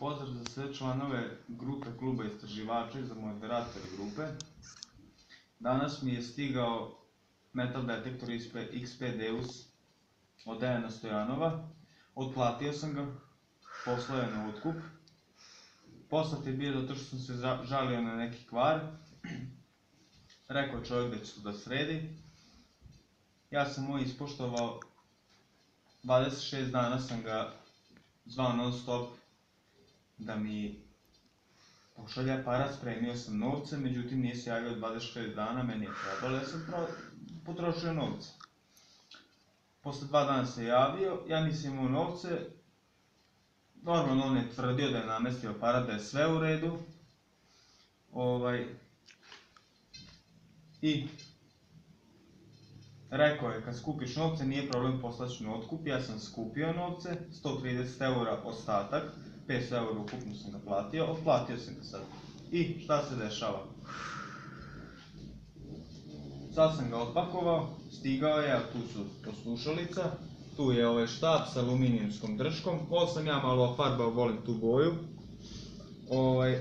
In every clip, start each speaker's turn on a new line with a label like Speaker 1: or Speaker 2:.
Speaker 1: Pozdrav za sve članove grupe kluba istraživača i za moderatore grupe. Danas mi je stigao metal detektor XP Deus od Dejana Stojanova. Otplatio sam ga, poslao je na otkup. Poslat je bio zato što sam se žalio na neki kvar. Rekao je čovjek da će to da sredi. Ja sam moj ispoštovao, 26 dana sam ga zvao non stop da mi pošalje aparat, spremio sam novce, međutim nije se javio 26 dana, meni je trebalo, ja sam potrošio novce. Posle dva dana se javio, ja nisam imao novce, normalno on je tvrdio da je namestio aparat, da je sve u redu, ovaj, i Rekao je, kad skupiš novce, nije problem poslaću na otkup, ja sam skupio novce, 130 eura ostatak, 500 eura ukupno sam ga platio, otplatio sam ga sad. I šta se dešava? Sad sam ga otpakovao, stigao je, a tu su poslušalica, tu je ovaj štap sa aluminijumskom drškom, ovo sam ja malo ofarbao, volim tu boju. Ovaj,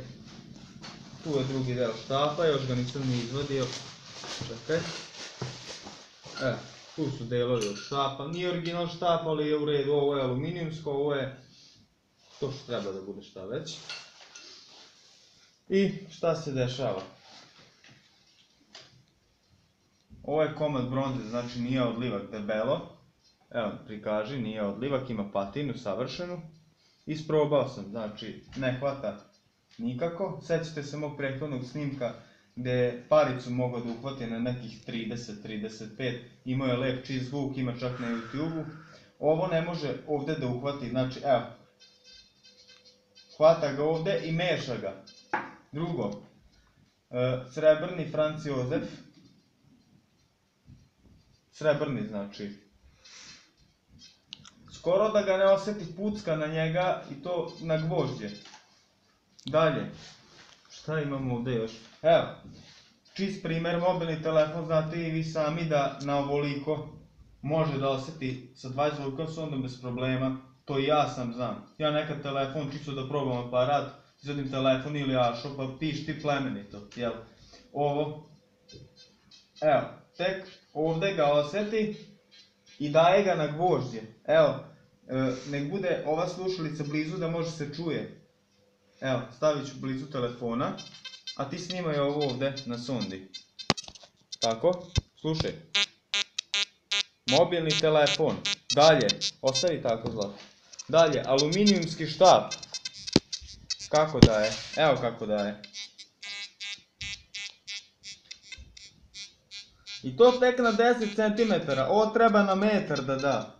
Speaker 1: tu je drugi deo štapa, još ga nisam ni izvadio, čekaj. E, tu su delovi od štapa, nije original štap, ali je u redu, ovo je aluminijumsko, ovo je to što treba da bude šta već. I šta se dešava? Ovo je komad bronze, znači nije odlivak debelo. Evo, prikaži, nije odlivak, ima patinu savršenu. Isprobao sam, znači ne hvata nikako. Sećate se mog prethodnog snimka gde je paricu mogao da uhvati na nekih 30-35, imao je lep čist zvuk, ima čak na YouTube-u. Ovo ne može ovde da uhvati, znači evo, hvata ga ovde i meša ga. Drugo, e, srebrni Franz Jozef, srebrni znači, skoro da ga ne oseti pucka na njega i to na gvožđe. Dalje, šta imamo ovde još? Evo, čist primer, mobilni telefon, znate i vi sami da na ovoliko može da oseti sa 20 ultrasondom bez problema, to ja sam znam. Ja nekad telefon, čisto da probam aparat, izvadim telefon ili ašo, pa pišti plemenito, jel? Ovo, evo, tek ovde ga oseti i daje ga na gvožđe. Evo, e, nek bude ova slušalica blizu da može se čuje. Evo, stavit ću blizu telefona, a ti snimaj ovo ovde na sondi. Tako, slušaj. Mobilni telefon. Dalje, ostavi tako zlato. Dalje, aluminijumski štap. Kako daje? Evo kako daje. I to tek na 10 cm. Ovo treba na metar da da.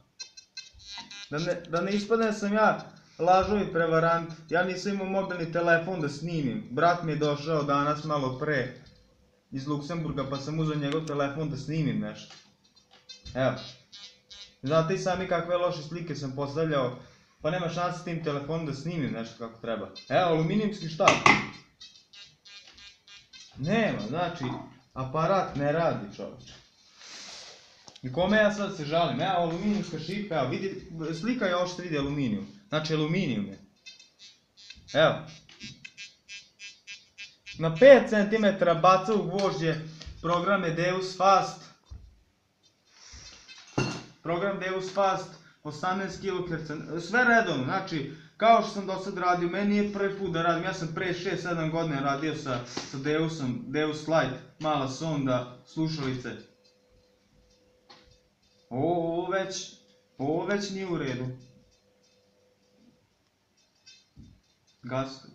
Speaker 1: Da ne, da ne ispadne da sam ja lažovi prevarant. Ja nisam imao mobilni telefon da snimim. Brat mi je došao danas malo pre iz Luksemburga pa sam uzeo njegov telefon da snimim nešto. Evo. Znate i sami kakve loše slike sam postavljao. Pa nema šanse s tim telefonom da snimim nešto kako treba. Evo, aluminijumski štap. Nema, znači, aparat ne radi čoveče. I kome ja sad se žalim? Evo, aluminijumska šipa, evo, vidi, slika je ovo što vidi aluminijum. Znači, aluminijum je. Evo. Na 5 cm baca u gvožđe programe Deus Fast. Program Deus Fast, 18 kHz, sve redovno, znači, kao što sam do sad radio, meni je prvi put da radim, ja sam pre 6-7 godina radio sa, sa Deusom, Deus Lite, mala sonda, slušalice. Ovo, ovo već, ovo već nije u redu. Gas,